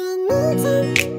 i need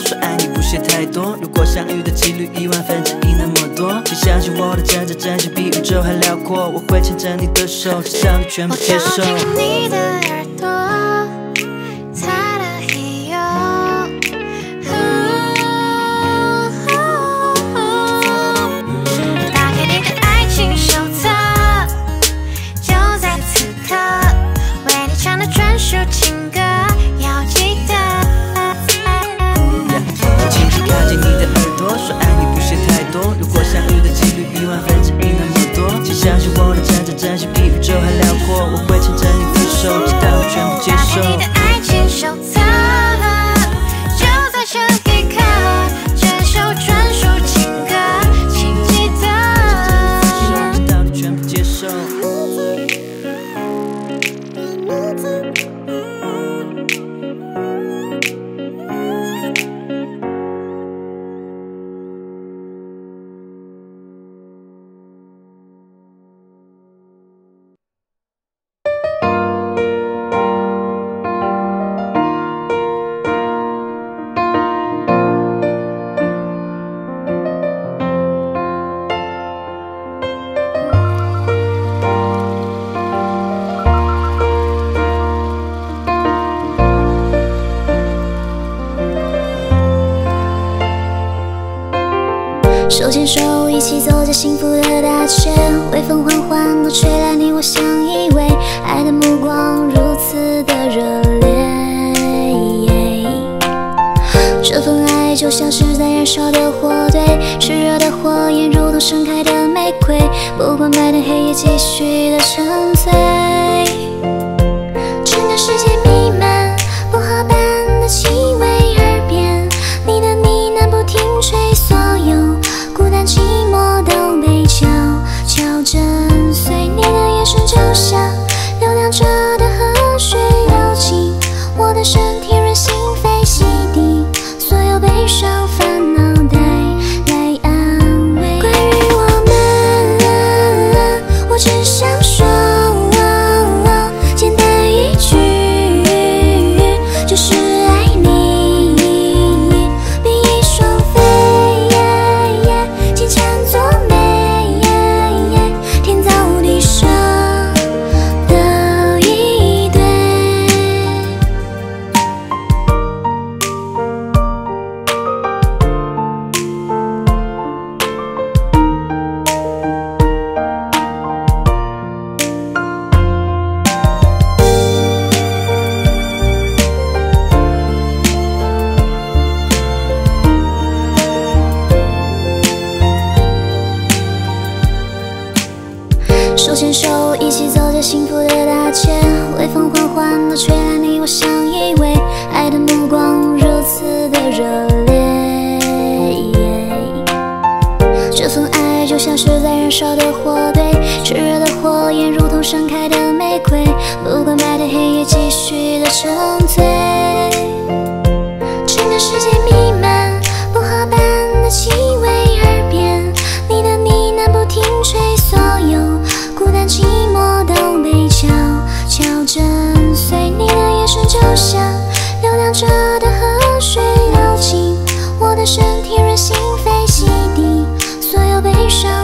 说爱你不屑太多，如果相遇的几率亿万分之一那么多，请相信我的真挚真心比宇宙还辽阔，我会牵着你的手，只想你全部接受。我的身体润心扉洗涤所有悲伤这份爱就像是在燃烧的火堆炽热的火焰如同盛开的玫瑰不管白天黑夜继续的沉醉整个世界弥漫薄荷般的气味耳边你的呢喃不停吹所有孤单寂寞都被悄悄震碎你的眼神就像流淌着的河水流进我的身体润心少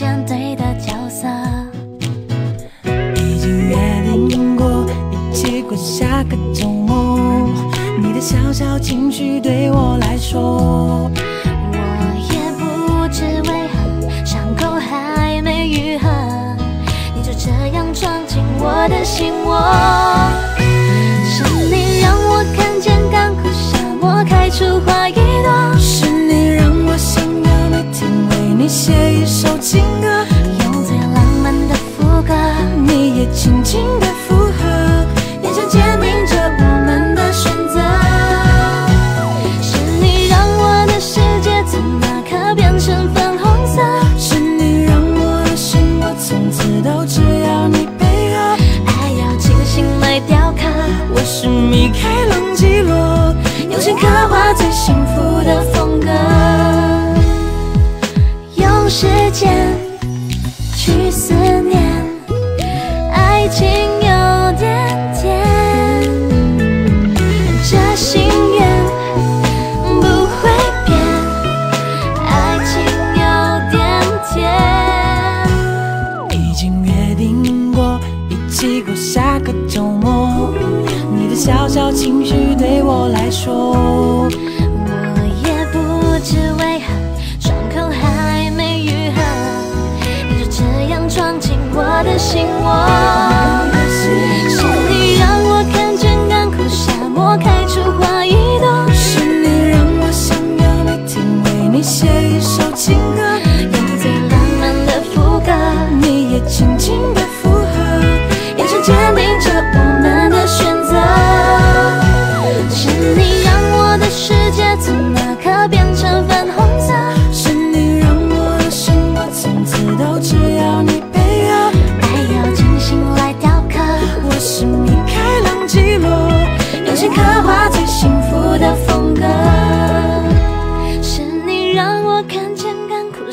选对的角色。已经约定过一起过下个周末你的小小情绪对我来说我也不知为何伤口还没愈合你就这样闯进我的心窝。是你让我看见干枯沙漠开出花一朵。是你让我想要每天为你写一首见。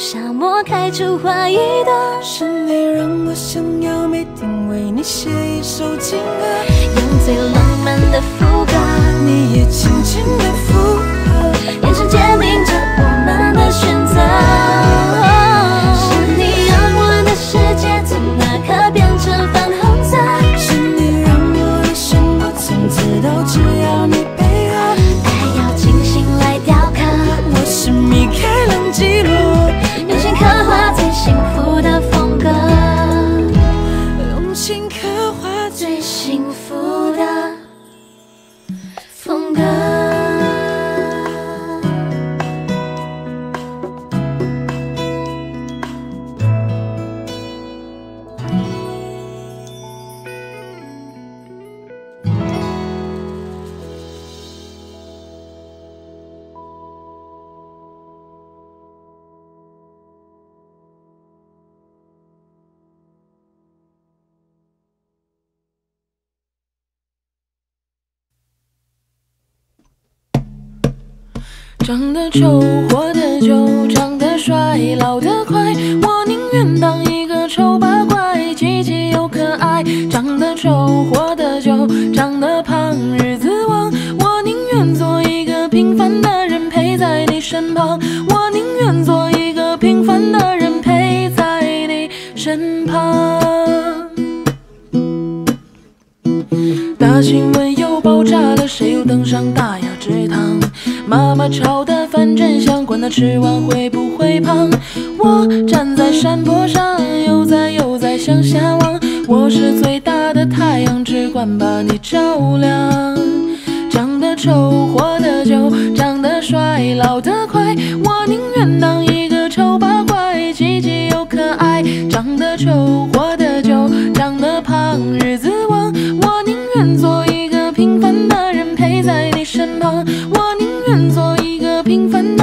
沙漠开出花一朵，是你让我想要每天为你写一首情歌，用最浪漫的副歌，你也轻轻的附和。长得丑活得久，长得帅老得快。我宁愿当一个丑八怪，积极又可爱。长得丑活得久，长得胖日子旺。我宁愿做一个平凡的人，陪在你身旁。我宁愿做一个平凡的人，陪在你身旁。大新闻又爆炸了，谁又登上大？妈妈炒的饭真香，管它吃完会不会胖。我站在山坡上，悠哉悠哉向下望。我是最大的太阳，只管把你照亮。长得丑活得久，长得帅老得快。我宁愿当一个丑八怪，积极又可爱。长得丑活得久，长得胖日子旺。我宁愿做一个平凡的人，陪在你身旁。我宁。愿做一个平凡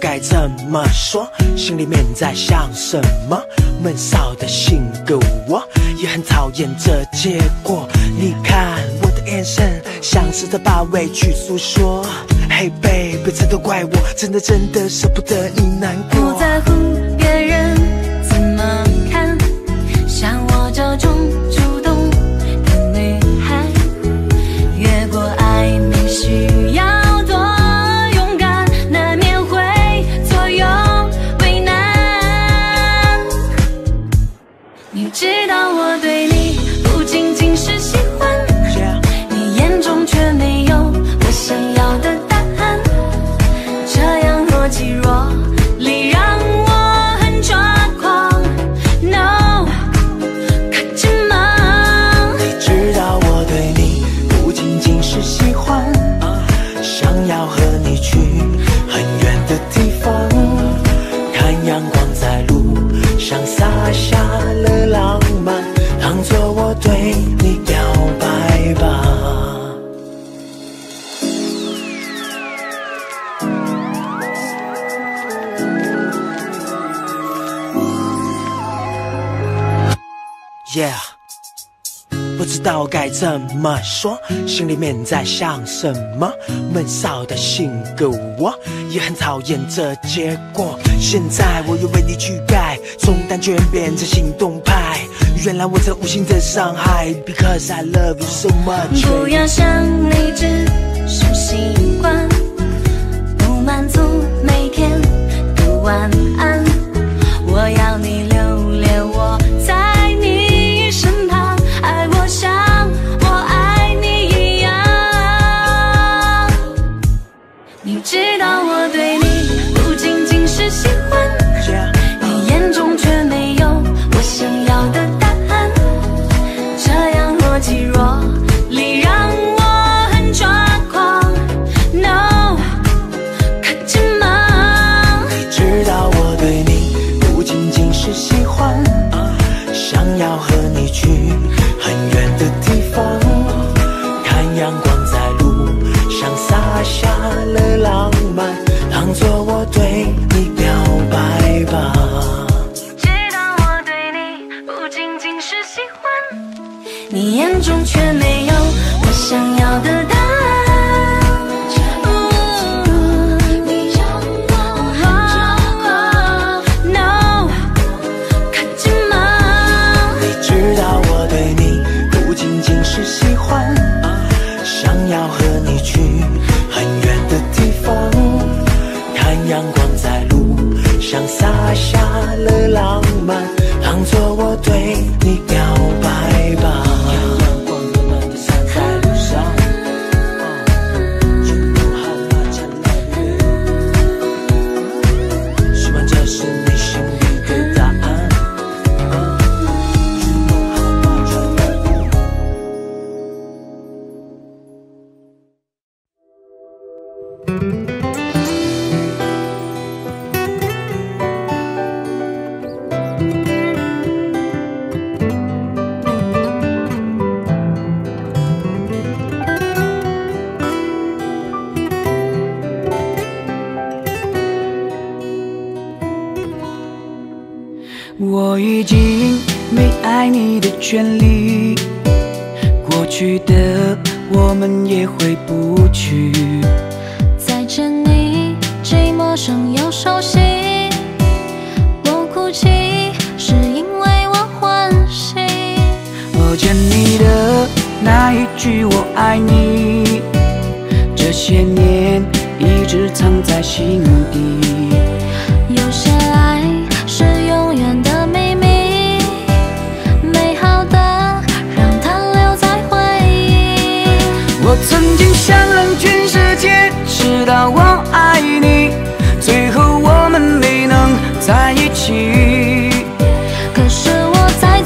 该怎么说，心里面在想什么。闷骚的性格，我也很讨厌这结果。你看我的眼神，像是在把委屈诉说。Hey baby，这都怪我，真的真的舍不得你难过。不在乎别人怎么看，像我这种。该怎么说？心里面在想什么？闷骚的性格，我也很讨厌这结果。现在我又为你去改，从单纯变成行动派。原来我这无心的伤害，Because I love you so much。不要想你只是习惯，不满足每天的晚安。我要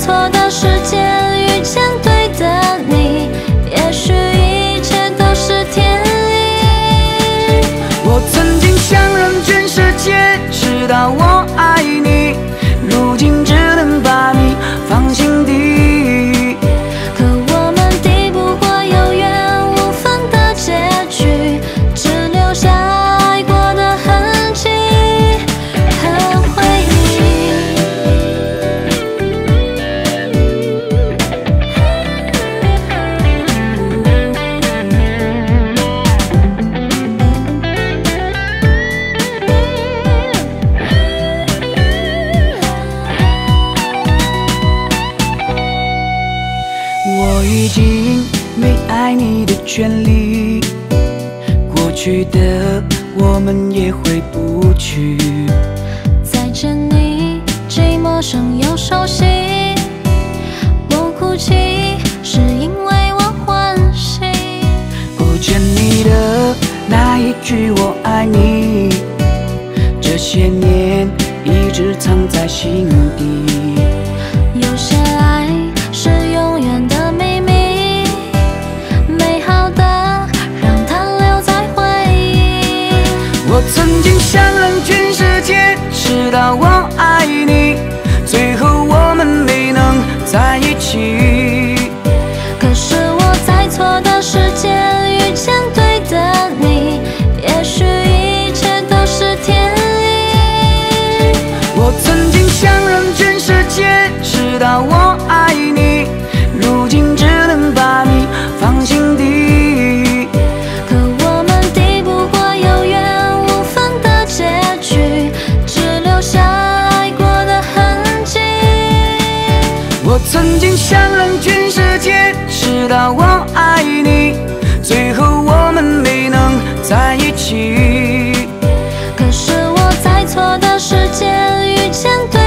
错的时间句我爱你，这些年一直藏在心底。有些爱是永远的秘密，美好的让它留在回忆。我曾经想让全世界知道我爱你，知道我爱你，如今只能把你放心底。可我们抵不过有缘无分的结局，只留下爱过的痕迹。我曾经想让全世界知道我爱你，最后我们没能在一起。可是我在错的时间遇见对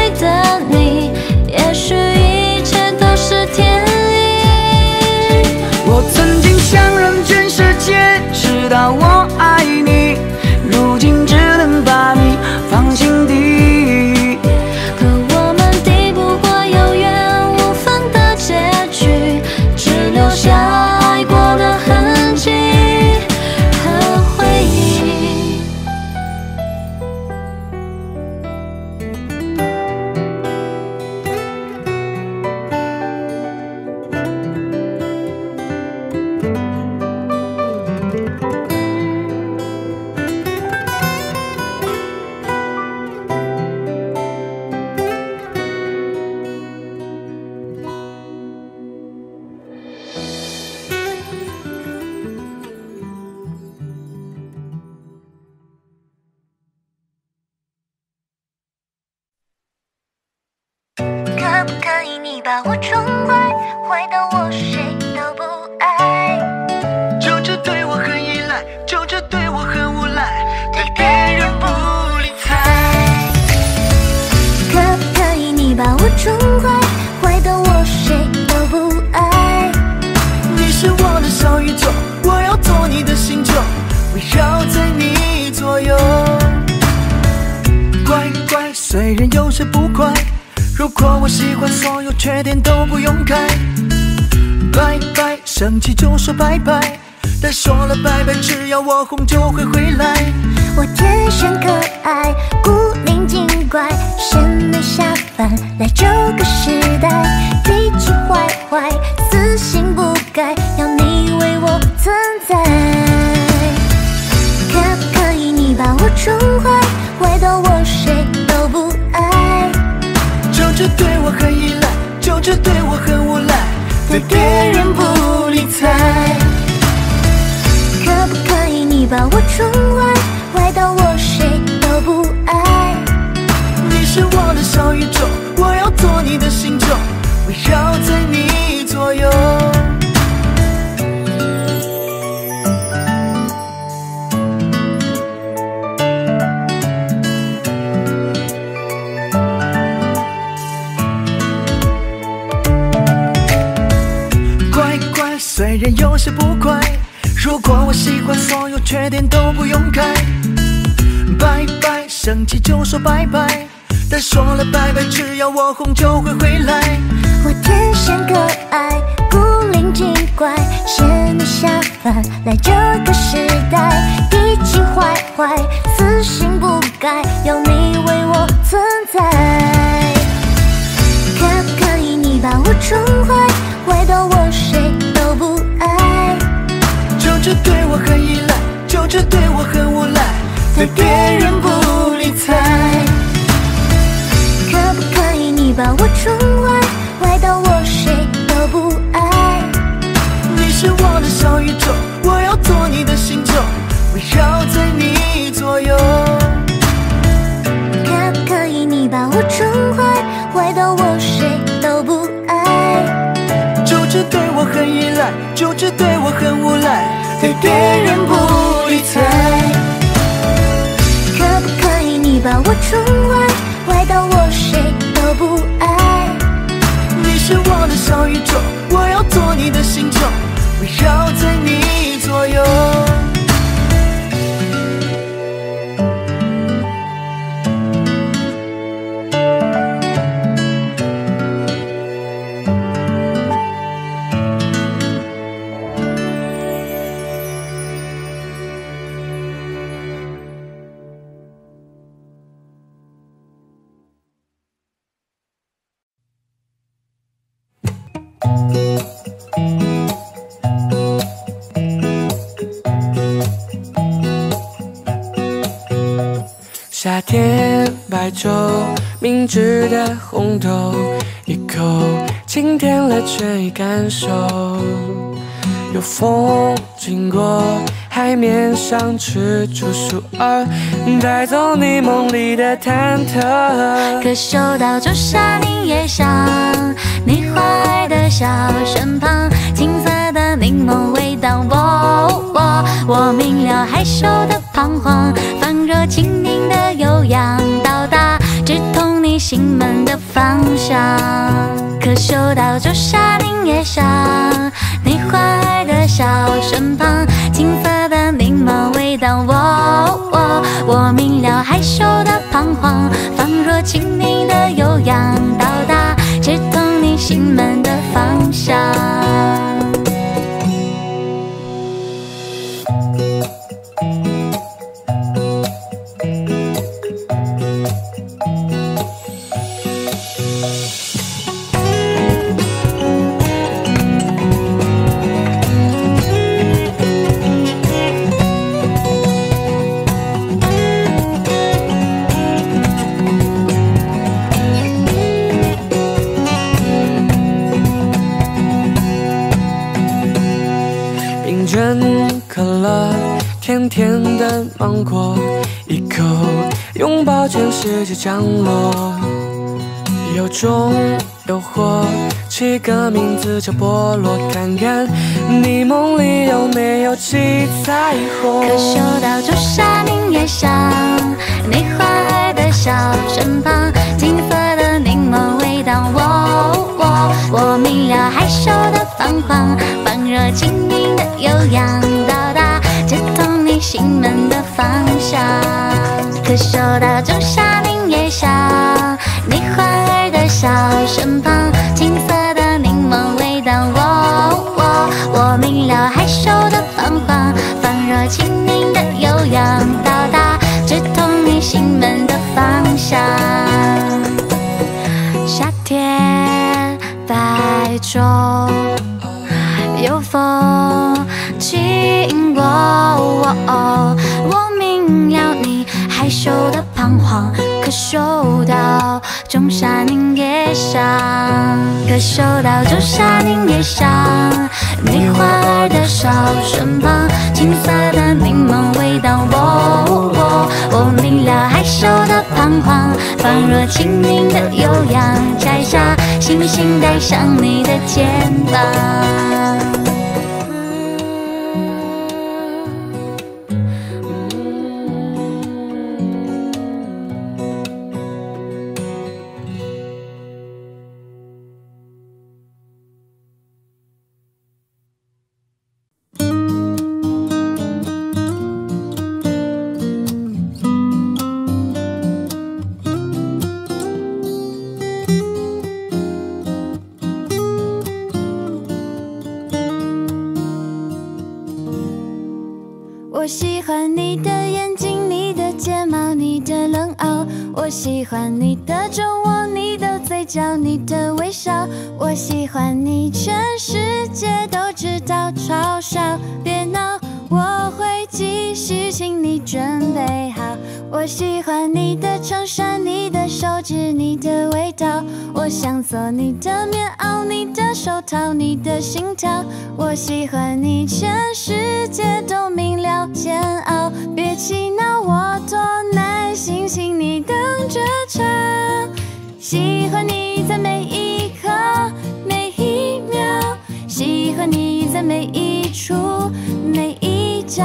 如果我喜欢，所有缺点都不用改。拜拜，生气就说拜拜，但说了拜拜，只要我红就会回来。我天生可爱，古灵精怪，仙女下凡来这个时代，脾气坏坏，死性不改，要你为我存在。可不可以你把我宠坏，坏到我就这对我很依赖，就这对我很无赖，对别人不理睬。可不可以你把我宠，坏只要坏，坏到我谁都不爱？你是我的小宇宙，我要做你的星球，围绕在你左右。可不可以你把我宠坏，坏到我谁都不爱？就只对我很依赖，就只对我很无赖，对别人不理睬。可不可以你把我宠坏，坏到我谁都不爱？是我的小宇宙，我要做你的星球，围绕在你左右。夏天白粥，明治的红豆，一口清甜了倦意感受。有风经过，海面上踟蹰数儿，带走你梦里的忐忑。可嗅到朱砂柠叶香，你怀的小身旁，青色的柠檬味道，我我明了害羞的彷徨，仿若轻盈的悠扬，到达直通你心门的方向。可嗅到朱砂柠叶香，你怀的笑身旁，青色的柠檬味道，我我我明了害羞的彷徨，仿若轻盈的悠扬，到达直通你心门的方向。全世界降落。有种诱惑，起个名字叫菠萝，看看你梦里有没有七彩虹。可嗅到朱砂柠叶香，你花儿的小身旁，金色的柠檬味道，我我我明了害羞的彷徨，仿若轻盈的悠扬，到达直通你心门的方向。可嗅到仲夏柠叶香，你怀的笑身旁，青色的柠檬味道，我我我明了害羞的彷徨，仿若轻盈的悠扬，到达直通你心门的方向。夏天白昼，有风经过，可嗅到仲夏柠叶香，可嗅到仲夏柠叶香，你怀的小身旁，青色的柠檬味道，我我我明了害羞的彷徨，仿若青柠的悠扬，摘下星星戴上你的肩膀。喜欢你的酒窝，你的嘴角，你的微笑。我喜欢你，全世界都知道，嘲笑别闹，我会继续，请你准备好。我喜欢你的衬衫，你的手指你的味道我想做你的棉袄你的手套你的心跳我喜欢你全世界都明了煎熬别气恼我多耐心请你等着瞧喜欢你在每一刻每一秒喜欢你在每一处每一角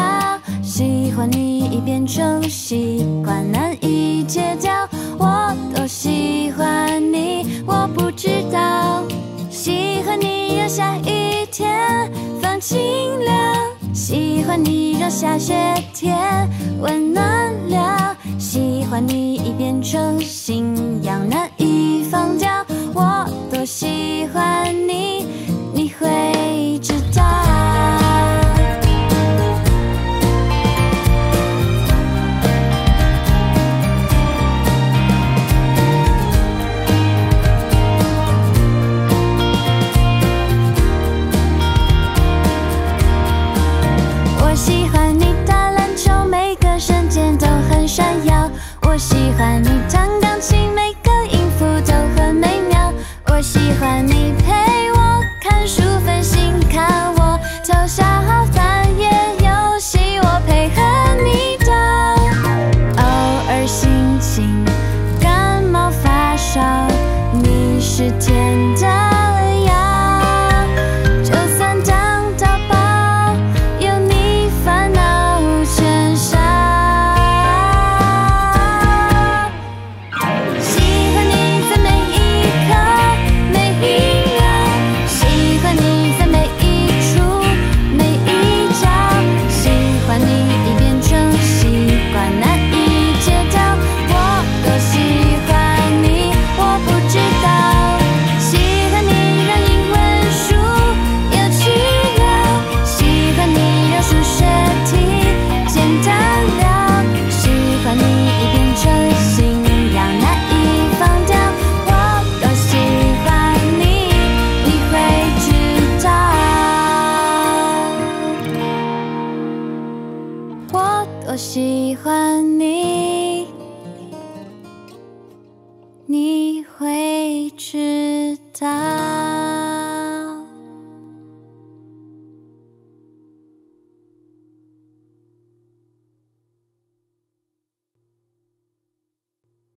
喜欢你已变成习惯难以戒掉我多喜欢你我不知道喜欢你让下雨天放晴了喜欢你让下雪天温暖了喜欢你已变成信仰难把你团